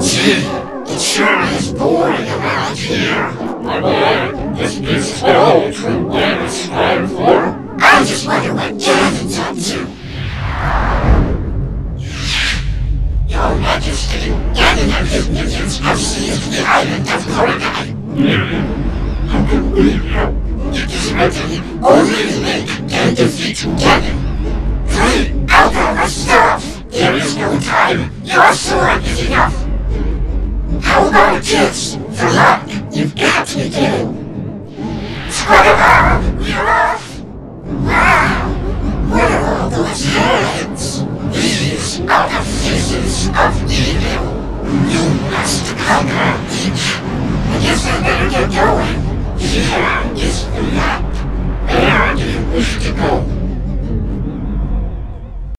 Gee, it sure is boring around here. My man, this is all true Ganon's time for. I just wonder what Ganon's up to. Your Majesty, Ganon and his minions have seized the island of Koridai. How can we help? It is written, only Link can defeat Ganon. Free Alpha stuff! There is no time. Your sword is enough. How about a kiss? For luck, you've got to do. Squadala, we're off! Wow! What are all those hands? These are the faces of evil. You must conquer each. I guess I better get going. Here is the map.